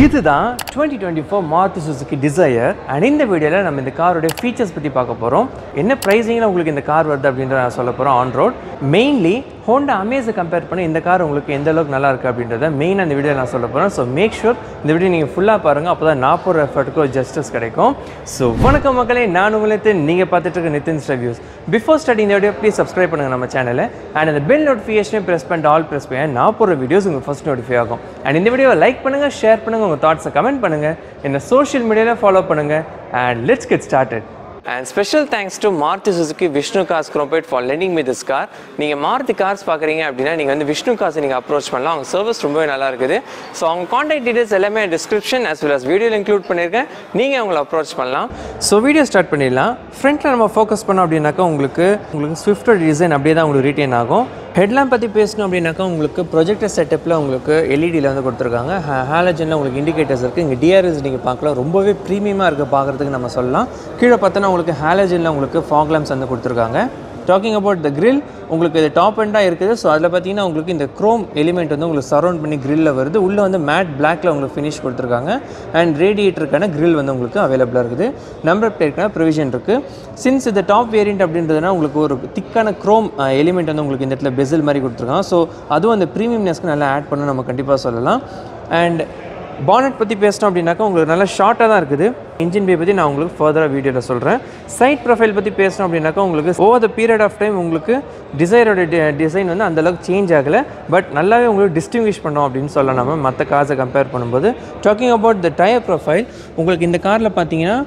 இதுதான் twenty twenty four Maruti Suzuki Dzire and இந்த வீடியோவில் நம்ம இந்த காரோடைய ஃபீச்சர்ஸ் பற்றி பார்க்க போகிறோம் என்ன ப்ரைஸிங்கில் உங்களுக்கு இந்த கார் வருது அப்படின்றத நான் சொல்ல போகிறோம் ஆன் ரோட் மெயின்லி ஹோண்டா அமேஸை கம்பேர் பண்ணி இந்த கார் உங்களுக்கு எந்த அளவுக்கு நல்லா இருக்குது அப்படின்றத மெயினாக இந்த வீடியோ நான் சொல்ல போகிறேன் ஸோ மேக் ஷூர் இந்த வீடியோ நீங்கள் ஃபுல்லாக பாருங்கள் அப்போ தான் நான் போகிற எஃபர்ட்டுக்கு ஒரு ஜஸ்டிஸ் கிடைக்கும். ஸோ வணக்கம் மக்களே. நான் உங்களுக்கு நீங்கள் பார்த்துட்டு இருக்க நிதின்ஸ் ரிவ்யூஸ் பிஃபோர் ஸ்டார்டிங் இந்த வீடியோ ப்ளீஸ் சப்ஸ்கிரைப் பண்ணுங்கள் நம்ம சேனலை அண்ட் அந்த பெல் நோட்டிஃபிகேஷனை ப்ரெஸ் பண்ணிட்டு ஆல் ப்ரெஸ் பண்ணி நான் போகிற வீடியோஸ் உங்களுக்கு ஃபஸ்ட் நோட்டிஃபை ஆகும். அண்ட் இந்த வீடியோவை லைக் பண்ணுங்கள் ஷேர் பண்ணுங்கள் உங்கள் தாட்ஸை கமெண்ட் பண்ணுங்கள் என்ன சோஷியல் மீடியாவில் ஃபாலோ பண்ணுங்கள் and let's get started and special thanks to Maruti Suzuki Vishnu cars Chromepet for lending me this car நீங்கள் மாருதி கார்ஸ் பார்க்குறீங்க அப்படின்னா நீங்கள் வந்து விஷ்ணு காசை நீங்கள் அப்ரோச் பண்ணலாம். அவங்க சர்வீஸ் ரொம்பவே நல்லா இருக்குது. ஸோ அவங்க காண்டாக்ட் டீடைல்ஸ் எல்லாமே டிஸ்கிரிப்ஷன் அஸ் வெல் அஸ் வீடியோவில் இன்க்ளூட் பண்ணியிருக்கேன். நீங்கள் அவங்கள அப்ரோச் பண்ணலாம். ஸோ வீடியோ ஸ்டார்ட் பண்ணிடலாம். ஃப்ரண்ட்டில் நம்ம ஃபோக்கஸ் பண்ணோம் அப்படின்னாக்கா உங்களுக்கு உங்களுக்கு ஸ்விஃப்டோட டிசைன் அப்படியே தான் உங்களுக்கு ரீட்டைன் ஆகும். ஹெட்லாம் பற்றி பேசணும் அப்படின்னாக்கா உங்களுக்கு ப்ரொஜெக்டர் செட்டப்பில் உங்களுக்கு எல்இடியில் வந்து கொடுத்துருக்காங்க. ஹாலஜனில் உங்களுக்கு இண்டிகேட்டர்ஸ் இருக்குது இங்கே டிஆர்எஸ் நீங்கள் பார்க்கலாம். ரொம்பவே ப்ரீமியமாக இருக்குது பார்க்குறதுக்கு நம்ம சொல்லலாம். கீழே பார்த்தோன்னா உங்களுக்கு ஹாலஜனில் உங்களுக்கு ஃபாக்லாம்ஸ் வந்து கொடுத்துருக்காங்க. டாக்கிங் அபவுட் த கிரில் உங்களுக்கு இது டாப் எண்டாக இருக்குது. ஸோ அதில் பார்த்தீங்கன்னா உங்களுக்கு இந்த க்ரோம் எலிமெண்ட் வந்து உங்களுக்கு சரௌண்ட் பண்ணி கிரில்ல வருது. உள்ளே வந்து மேட் பிளாக்ல உங்களுக்கு ஃபினிஷ் கொடுத்துருக்காங்க. அண்ட் ரேடியேட்டருக்கான கிரில் வந்து உங்களுக்கு அவைலபிளாக இருக்குது. நம்பர் பிளேட்க்கான ப்ரொவிஷன் இருக்குது சின்ஸ் இது டாப் வேரியண்ட் அப்படின்றதுனா உங்களுக்கு ஒரு திக்கான க்ரோம் எலிமெண்ட் வந்து உங்களுக்கு இந்த இடத்துல பெசில் மாதிரி கொடுத்துருக்காங்க. ஸோ அதுவும் அந்த ப்ரீமியம்னஸ்க்கு நல்லா ஆட் பண்ண நம்ம கண்டிப்பாக சொல்லலாம். அண்ட் பானட் பற்றி பேசினோம் அப்படின்னாக்கா உங்களுக்கு நல்லா ஷார்ட்டாக தான் இருக்குது. இன்ஜின் பே பற்றி நான் உங்களுக்கு ஃபர்தராக வீடியோவில் சொல்கிறேன் சைட் ப்ரொஃபைல் பற்றி பேசினோம் அப்படின்னாக்கா உங்களுக்கு over the period of time உங்களுக்கு டிசைரோட டிசைன் வந்து அந்தளவுக்கு சேஞ்ச் ஆகலை. பட் நல்லாவே உங்களுக்கு டிஸ்டிங்விஷ் பண்ணோம் அப்படின்னு சொல்லலாம் நம்ம மற்ற காரை கம்பேர் பண்ணும்போது. Talking about the tyre profile உங்களுக்கு இந்த காரில் பார்த்தீங்கன்னா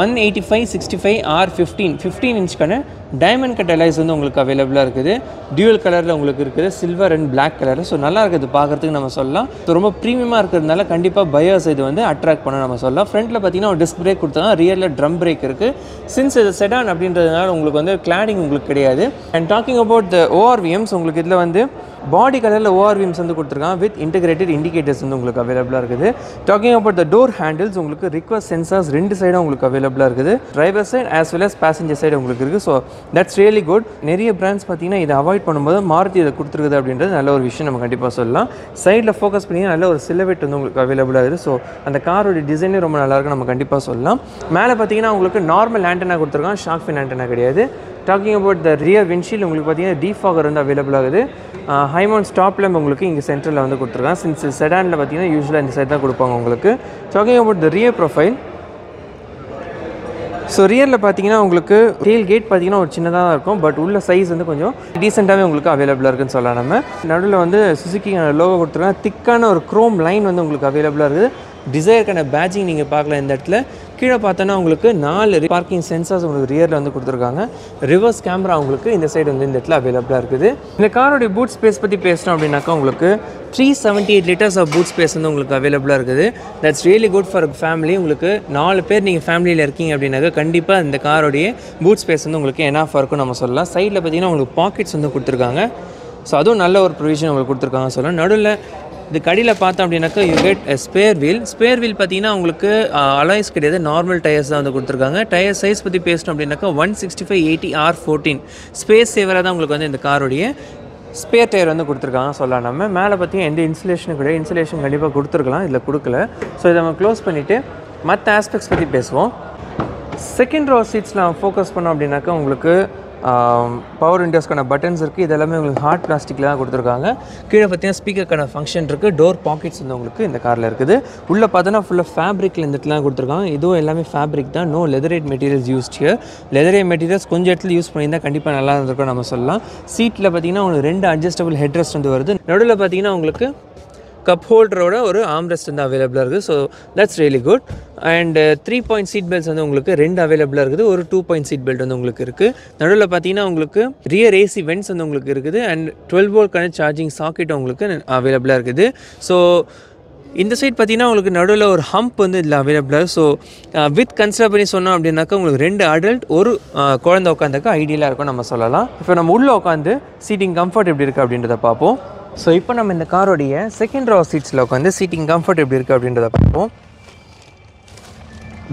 one eighty five sixty five R fifteen fifteen இன்ச்சுக்கான diamond cut alloys வந்து உங்களுக்கு அவைலபிளாக இருக்குது. டியூவல் கலரில் உங்களுக்கு இருக்குது. Silver and black colour so நல்லா இருக்குது. பார்க்குறதுக்கு நம்ம சொல்லலாம். ஸோ ரொம்ப ப்ரீமியமாக இருக்கிறதுனால கண்டிப்பாக பயர்ஸ் இது வந்து அட்ராக்ட் பண்ண நம்ம சொல்லலாம். ஃப்ரண்ட்டில் பார்த்தீங்கன்னா ஒரு டிஸ்க் பிரேக் கொடுத்தாங்க ரியரில் ட்ரம் பிரேக் இருக்குது சின்ஸ் இது செடான் அப்படின்றதுனால உங்களுக்கு வந்து கிளாடிங் உங்களுக்கு கிடையாது. And talking about the ORVMs உங்களுக்கு இதில் வந்து பாடி கலரில் ஓஆர்விம்ஸ் வந்து கொடுத்துருக்கான் வித் இன்டிகிரேட்டட் இண்டிகேட்டர்ஸ் வந்து உங்களுக்கு அவைலபிளாக இருக்குது. Talking about the door handles உங்களுக்கு ரிக்வஸ்ட் சென்சார்ஸ் ரெண்டு சைடும் உங்களுக்கு அவைலபிளாக இருக்குது. Driver side as well as passenger side உங்களுக்கு இருக்குது ஸோ தட்ஸ் ரியலி குட் நிறைய பிராண்ட்ஸ் பார்த்தீங்கன்னா இதை அவாய்ட் பண்ணும்போது மாருதி இதை கொடுத்துருக்குது அப்படின்றது நல்ல ஒரு விஷயம். நம்ம கண்டிப்பாக சொல்லலாம். சைடில் ஃபோக்கஸ் பண்ணி நல்ல ஒரு சிலவேட் வந்து உங்களுக்கு அவைலபிளாக இருக்குது. ஸோ அந்த காரோட டிசைனே ரொம்ப நல்லா நம்ம கண்டிப்பாக சொல்லலாம். மேலே பார்த்தீங்கன்னா உங்களுக்கு நார்மல் ஆண்டனா கொடுத்துருக்கான் ஷார்க் ஃபின் ஆண்டனா கிடையாது. Talking about the rear windshield உங்களுக்கு பார்த்தீங்கன்னா டீஃபாகர் வந்து அவைலபிள் ஆகுது. ஹைமௌண்ட் ஸ்டாப் லேம்ப் உங்களுக்கு இங்கே சென்டரில் வந்து கொடுத்துருக்காங்க. சின்ஸ் செடானில் பார்த்தீங்கன்னா யூஸ்வலாக இந்த சைட் தான் கொடுப்பாங்க உங்களுக்கு. Talking about the rear profile so ரியரில் பார்த்தீங்கன்னா உங்களுக்கு டெயில் கேட் பார்த்தீங்கன்னா ஒரு சின்னதாக தான் இருக்கும். பட் உள்ள சைஸ் வந்து கொஞ்சம் டீசெண்டாகவே உங்களுக்கு அவைலபிளாக இருக்குன்னு சொல்லலாம் நம்ம. நடுவில் வந்து சுசுக்கி லோகோ கொடுத்துருக்காங்க திக்கான ஒரு க்ரோம் லைன் வந்து உங்களுக்கு அவைலபிளாக இருக்குது. டிசைருக்கான பேட்சிங் நீங்கள் பார்க்கலாம் இந்த இடத்துல. கீழே பார்த்தோன்னா உங்களுக்கு நாலு பார்க்கிங் சென்சார்ஸ் உங்களுக்கு ரியரில் வந்து கொடுத்துருக்காங்க. ரிவர்ஸ் கேமரா உங்களுக்கு இந்த சைடு வந்து இந்த இடத்துல அவைலபிளாக இருக்குது. இந்த காரோடைய பூட் ஸ்பேஸ் பற்றி பேசினோம் அப்படின்னாக்கா உங்களுக்கு three seventy eight litres of boot space வந்து உங்களுக்கு அவைலபிளாக இருக்குது. That's really good for family உங்களுக்கு நாலு பேர் நீங்கள் ஃபேமிலியில் இருக்கீங்க அப்படின்னாக்கா கண்டிப்பாக இந்த காரோடைய பூட் ஸ்பேஸ் வந்து உங்களுக்கு எனாஃபாக இருக்கும் நம்ம சொல்லலாம். சைடில் பார்த்தீங்கன்னா உங்களுக்கு பாக்கெட்ஸ் வந்து கொடுத்துருக்காங்க. ஸோ அதுவும் நல்ல ஒரு ப்ரொவிஷன் உங்களுக்கு கொடுத்துருக்காங்க சொல்லலாம். நடுவில் இது கடியில் பார்த்தோம் அப்படின்னாக்கா you get spare wheel spare wheel பார்த்தீங்கன்னா உங்களுக்கு அலாய்ஸ் கிடையாது. நார்மல் டயர்ஸ் தான் வந்து கொடுத்துருக்காங்க. டயர் சைஸ் பற்றி பேசணும் அப்படின்னாக்கா one sixty five eighty R fourteen space சேவராக தான் உங்களுக்கு வந்து இந்த காரோடைய ஸ்பேர் டயர் வந்து கொடுத்துருக்காங்க சொல்லலாம் நம்ம. மேலே பார்த்தீங்கன்னா எந்த இன்சுலேஷனும் கிடையாது. இன்சுலேஷன் கண்டிப்பாக கொடுத்துருக்கலாம். இதில் கொடுக்கல. ஸோ இதை நம்ம க்ளோஸ் பண்ணிவிட்டு மற்ற ஆஸ்பெக்ட்ஸ் பற்றி பேசுவோம். செகண்ட் ரோ சீட்ஸில் ஃபோக்கஸ் பண்ணோம் அப்படின்னாக்கா உங்களுக்கு பவர் விண்டோஸ்க்கான பட்டன்ஸ் இருக்குது இது எல்லாமே உங்களுக்கு ஹார்ட் பிளாஸ்டிக்கில் தான் கொடுத்துருக்காங்க. கீழே பார்த்தீங்கன்னா ஸ்பீக்கருக்கான ஃபங்க்ஷன் இருக்குது டோர் பாக்கெட்ஸ் வந்து உங்களுக்கு இந்த காரில் இருக்குது. உள்ளே பார்த்தோன்னா ஃபுல்லாக ஃபேப்ரிக்கில் இந்த இடத்துல கொடுத்துருக்காங்க. இதுவும் எல்லாமே ஃபேப்ரிக் தான். No leatherette materials used here leatherette materials கொஞ்சம் இடத்துல யூஸ் பண்ணியிருந்தால் கண்டிப்பாக நல்லா இருந்திருக்கும் நம்ம சொல்லலாம். சீட்டில் பார்த்தீங்கன்னா உங்களுக்கு ரெண்டு அட்ஜஸ்டபிள் ஹெட்ரெஸ்ட் வந்து வருது. நடுவில் பார்த்தீங்கன்னா உங்களுக்கு கப் ஹோல்டரோட ஒரு ஆம்ரெஸ்ட் வந்து அவைலபிளாக இருக்குது. So that's really good and three point seat belts வந்து உங்களுக்கு ரெண்டு அவைலபிளாக இருக்குது. ஒரு டூ பாயிண்ட் சீட் பெல்ட் வந்து உங்களுக்கு இருக்குது நடுவில் பார்த்தீங்கன்னா உங்களுக்கு ரியர் ஏசி வென்ஸ் வந்து உங்களுக்கு இருக்குது. அண்ட் டுவெல் வோல்ட்கான சார்ஜிங் சாக்கெட் உங்களுக்கு அவைலபிளாக இருக்குது. ஸோ இந்த சைட் பார்த்தீங்கன்னா உங்களுக்கு நடுவில் ஒரு ஹம்ப் வந்து இதில் அவைலபிளாக ஸோ வித் கன்சிடர் பண்ணி சொன்னோம் அப்படின்னாக்கா உங்களுக்கு ரெண்டு அடல்ட் ஒரு uh, குழந்தை உட்காந்துக்கா ஐடியலாக இருக்கும் நம்ம சொல்லலாம். இப்போ நம்ம உள்ளே உட்காந்து சீட்டிங் கம்ஃபர்ட் எப்படி இருக்குது அப்படின்றத பார்ப்போம். ஸோ இப்போ நம்ம இந்த காரோடைய செகண்ட் ரோ சீட்ஸில் உட்காந்து சீட்டிங் கம்ஃபர்ட் எப்படி இருக்குது அப்படின்றத பார்ப்போம்.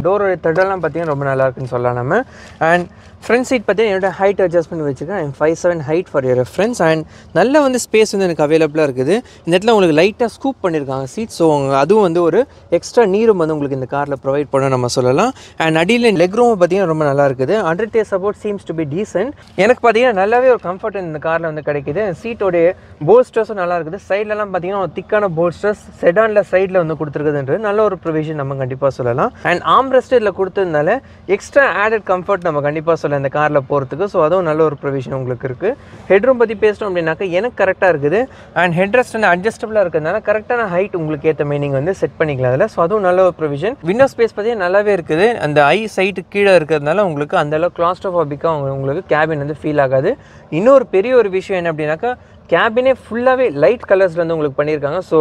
டோரோடைய தடெல்லாம் பார்த்தீங்கன்னா ரொம்ப நல்லா இருக்குன்னு சொல்லலாம் நம்ம. அண்ட் ஃப்ரண்ட் சீட் பார்த்தீங்கன்னா என்னோடய ஹைட் அட்ஜஸ்ட் பண்ணி வச்சுருக்கேன். I'm five seven height for your reference and நல்ல வந்து ஸ்பேஸ் வந்து எனக்கு அவைலபிளாக இருக்குது. இந்த இடத்துல உங்களுக்கு லைட்டாக ஸ்கூப் பண்ணியிருக்காங்க சீட் ஸோ அதுவும் வந்து ஒரு எக்ஸ்ட்ரா நீரும் வந்து உங்களுக்கு இந்த காரில் ப்ரொவைட் பண்ண நம்ம சொல்லலாம். அண்ட் அடியில் லெக் ரூம் பார்த்தீங்கன்னா ரொம்ப நல்லா இருக்குது. Under thigh support seems to be decent எனக்கு பார்த்தீங்கன்னா நல்லாவே ஒரு கம்ஃபர்ட் இந்த காரில் வந்து கிடைக்குது. சீட்டோடைய போல்ஸ்டர்ஸும் நல்லா இருக்குது. சைட்லலாம் பார்த்தீங்கன்னா ஒரு திக்கான போல்ஸ்டர்ஸ் செடானில் சைடில் வந்து கொடுத்துருக்குதுன்றது நல்ல ஒரு ப்ரொவிஷன் நம்ம கண்டிப்பாக சொல்லலாம். அண்ட் ஆம் ரெஸ்ட் இதில் கொடுத்ததுனால எக்ஸ்ட்ரா ஆடட் கம்ஃபர்ட் நம்ம கண்டிப்பாக சொல்லலாம். இந்த காரில் போகிறதுக்கு ஸோ அதுவும் நல்ல ஒரு ப்ரொவிஷன் உங்களுக்கு இருக்குது ஹெட்ரூம் பற்றி பேசிட்டோம் அப்படின்னாக்கா எனக்கு கரெக்டாக இருக்குது. அண்ட் ஹெட் ரெஸ்ட் வந்து அட்ஜஸ்டபிளாக இருக்கிறதுனால கரெக்டான ஹைட் உங்களுக்கு ஏற்ற மீனிங் வந்து செட் பண்ணிக்கலாம் அதில். ஸோ அதுவும் நல்ல ஒரு ப்ரொவிஷன் விண்டோ ஸ்பேஸ் பார்த்தீங்கன்னா நல்லாவே இருக்குது. அந்த ஐ சைட்டு கீழே இருக்கிறதுனால உங்களுக்கு அந்த அளவு கிளாஸ்ட்ரோஃபாபிக்காக உங்களுக்கு கேபின் வந்து ஃபீல் ஆகாது. இன்னொரு பெரிய ஒரு விஷயம் என்ன அப்படின்னாக்கா கேபினே ஃபுல்லாகவே லைட் கலர்ஸில் வந்து உங்களுக்கு பண்ணியிருக்காங்க. ஸோ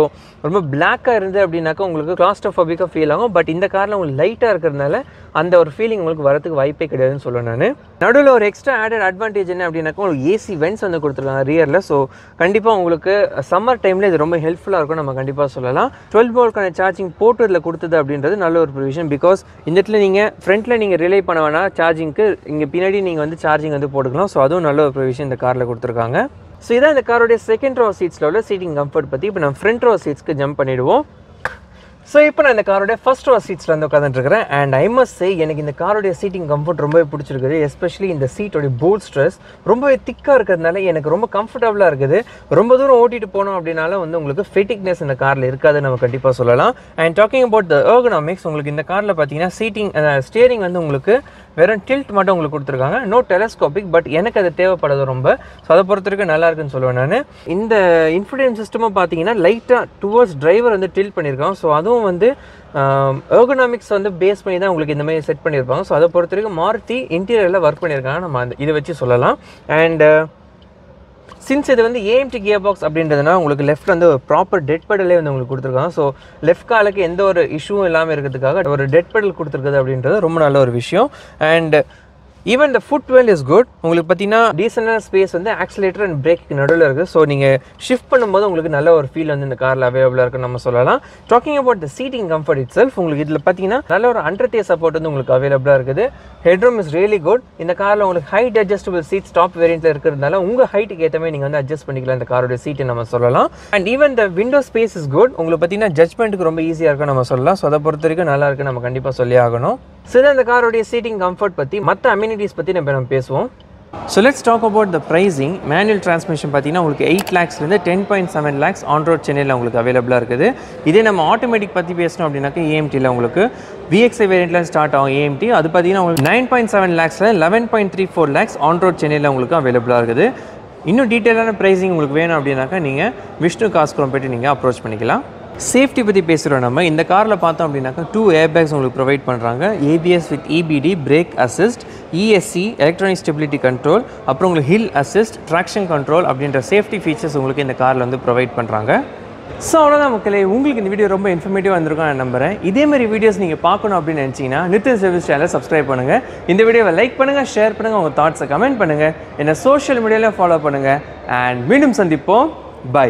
ரொம்ப பிளாக்காக இருந்து அப்படின்னாக்கா உங்களுக்கு கிளாஸ்ட்ரோஃபாபிக்காக ஃபீல் ஆகும். பட் இந்த காரில் உங்களுக்கு லைட்டாக இருக்கிறதுனால அந்த ஒரு ஃபீலிங் உங்களுக்கு வரதுக்கு வாய்ப்பே கிடையாதுன்னு சொல்லுவேன் நான். நடுவில் ஒரு எக்ஸ்ட்ரா ஆடட் அட்வான்டேஜ் என்ன அப்படின்னாக்கா உங்களுக்கு ஏசி வென்ஸ் வந்து கொடுத்துருக்காங்க ரியரில் ஸோ கண்டிப்பாக உங்களுக்கு சம்மர் டைமில் இது ரொம்ப ஹெல்ப்ஃபுல்லாக இருக்கும் நம்ம கண்டிப்பாக சொல்லலாம். டுவெல் போல்க்கான சார்ஜிங் போட்டு இதில் கொடுத்தது அப்படின்றது நல்ல ஒரு ப்ரொவிஷன் பிகாஸ் இந்த இடத்துல நீங்கள் ஃப்ரண்ட்டில் நீங்கள் ரிலே பண்ண வேணாம். சார்ஜிங்க்கு இங்கே பின்னாடி நீங்கள் வந்து சார்ஜிங் வந்து போட்டுக்கலாம். ஸோ அதுவும் நல்ல ஒரு ப்ரொவிஷன் இந்த காரில் கொடுத்துருக்காங்க. ஸோ இதான் இந்த காரோடைய செகண்ட் ரோ சீட்ஸில் உள்ள சீட்டிங் கம்ஃபர்ட் பற்றி இப்போ நம்ம ஃப்ரண்ட் ரோ சீட்ஸ்க்கு ஜம்ப் பண்ணிவிடுவோம் ஸோ இப்போ நான் இந்த காரோடைய ஃபஸ்ட் ரோ சீட்ஸில் வந்து உட்காந்துட்டுருக்கிறேன் அண்ட் ஐ மஸ்ட் சே எனக்கு இந்த காரோடைய சீட்டிங் கம்ஃபர்ட் ரொம்பவே பிடிச்சிருக்குது. எஸ்பெஷலி இந்த சீட்டோடைய போல் ஸ்ட்ரெஸ் ரொம்பவே திக்காக இருக்கிறதுனால எனக்கு ரொம்ப கம்ஃபர்டபுளாக இருக்குது. ரொம்ப தூரம் ஓட்டிட்டு போனோம் அப்படின்னால வந்து உங்களுக்கு ஃபெட்டிக்னஸ் இந்த காரில் இருக்காது நம்ம கண்டிப்பாக சொல்லலாம். And talking about the ergonomics உங்களுக்கு இந்த காரில் பார்த்தீங்கன்னா சீட்டிங் ஸ்டியரிங் வந்து உங்களுக்கு வெறும் டில்ட் மட்டும் உங்களுக்கு கொடுத்துருக்காங்க. நோ டெலஸ்கோபிக் பட் எனக்கு அது தேவைப்படுது ரொம்ப. ஸோ அதை பொறுத்த வரைக்கும் நல்லா இருக்குன்னு சொல்லுவேன் நான். இந்த இன்ஃபுடென்ட் சிஸ்டமும் பார்த்தீங்கன்னா லைட்டாக டுவர்ட்ஸ் டிரைவர் வந்து டில்ட் பண்ணியிருக்காங்க ஸோ அதுவும் வந்து எர்கனாமிக்ஸ் வந்து பேஸ் பண்ணி தான் உங்களுக்கு இந்த மாதிரி செட் பண்ணியிருப்பாங்க. ஸோ அதை பொறுத்த வரைக்கும் மாருதி இன்டீரியரில் ஒர்க் பண்ணியிருக்காங்க. நம்ம அந்த இதை வச்சு சொல்லலாம். அண்ட் சின்ஸ் இது வந்து ஏஎம்டி கியர் பாக்ஸ் அப்படின்றதுனா உங்களுக்கு லெஃப்ட் வந்து ஒரு ப்ராப்பர் டெட் பெடலே வந்து உங்களுக்கு கொடுத்துருக்காங்க. ஸோ லெஃப்ட் காலுக்கு எந்த ஒரு இஷ்யூவும் இல்லாமல் இருக்கிறதுக்காக ஒரு டெட் பெடல் கொடுத்துருக்குது அப்படின்றது ரொம்ப நல்ல ஒரு விஷயம். And even the footwell is is good உங்களுக்கு பார்த்தீங்கன்னா டீசெண்டான ஸ்பேஸ் வந்து ஆக்சிலேட்டர் அண்ட் பிரேக்கு நடுவில் இருக்குது ஸோ நீங்கள் ஷிஃப்ட் பண்ணும்போது உங்களுக்கு நல்ல ஒரு ஃபீல் வந்து இந்த காரில் அவைலபிளாக இருக்குன்னு நம்ம சொல்லலாம். Talking about the seating comfort itself உங்களுக்கு இதில் பார்த்தீங்கன்னா நல்ல ஒரு அண்டர் ஏ சப்போர்ட் வந்து உங்களுக்கு அவைலபிளாக இருக்குது. ஹெட்ரூம் இஸ் ரியலி குட் இந்த காரில் உங்களுக்கு ஹைட் அட்ஜஸ்டபிள் சீட் டாப் வேரியண்ட்டில் இருக்கிறதுனால உங்கள் ஹைட்டுக்கு ஏற்ற மாதிரி நீங்கள் வந்து அட்ஜஸ்ட் பண்ணிக்கலாம். இந்த காரோட சீட்டை நம்ம சொல்லலாம். And even the window space is good உங்களுக்கு பார்த்தீங்கன்னா ஜட்மெண்ட்டுக்கு ரொம்ப ஈஸியாக இருக்கும் நம்ம சொல்லலாம். ஸோ அதை பொறுத்த வரைக்கும் நல்லா இருக்குன்னு நம்ம கண்டிப்பாக சொல்லி ஆகணும். ஸோ இந்த காரோடைய சீட்டிங் கம்ஃபர்ட் பற்றி மற்ற அம்யூனிட்டிஸ் பற்றி நம்ம நம்ம பேசுவோம். So let's talk about the pricing manual transmission பார்த்தீங்கன்னா உங்களுக்கு eight லேக்ஸ்லேருந்து ten point seven lakhs on road சென்னையில் உங்களுக்கு அவைலபிளாக இருக்குது. இதே நம்ம ஆட்டோமேட்டிக் பற்றி பேசணும் அப்படின்னாக்கா ஏஎம்டியில் உங்களுக்கு விஎக்ஸ்ஐ வேரியண்ட்டில் ஸ்டார்ட் ஆகும் ஏஎம்டி அது பார்த்தீங்கன்னா உங்களுக்கு nine point seven லேக்ஸில் eleven point three four lakhs on road சென்னையில் உங்களுக்கு அவைலபிளாக இருக்குது. இன்னும் டீட்டெயிலான ப்ரைஸிங் உங்களுக்கு வேணும் அப்படின்னாக்கா நீங்கள் விஷ்ணு காஸ்குரம் போய்ட்டு நீங்கள் அப்ரோச் பண்ணிக்கலாம். சேஃப்டி பற்றி பேசுகிறோம் நம்ம. இந்த காரில் பார்த்தோம் அப்படின்னாக்கா டூ ஏர் பேக்ஸ் உங்களுக்கு ப்ரொவைட் பண்ணுறாங்க ABS with EBD brake assist ESC electronic stability control அப்புறம் உங்களுக்கு ஹில் அசிஸ்ட் ட்ராக்ஷன் கண்ட்ரோல் அப்படின்ற சேஃப்டி ஃபீச்சர்ஸ் உங்களுக்கு இந்த காரில் வந்து ப்ரொவைட் பண்ணுறாங்க ஸோ அவ்வளோதான் மக்களே. உங்களுக்கு இந்த வீடியோ ரொம்ப இன்ஃபர்மேட்டிவாக வந்திருக்கும் நான் நம்புறேன். இதே மாதிரி வீடியோஸ் நீங்கள் பார்க்கணும் அப்படின்னு நினச்சிங்கன்னா நித்தின் சர்வீஸ் சேனலை சப்ஸ்கிரைப் பண்ணுங்கள் இந்த வீடியோவை லைக் பண்ணுங்கள் ஷேர் பண்ணுங்கள் உங்கள் தாட்ஸை கமெண்ட் பண்ணுங்கள் என்னை சோஷியல் மீடியாவில் ஃபாலோ பண்ணுங்கள் அண்ட் மீண்டும் சந்திப்போம். பை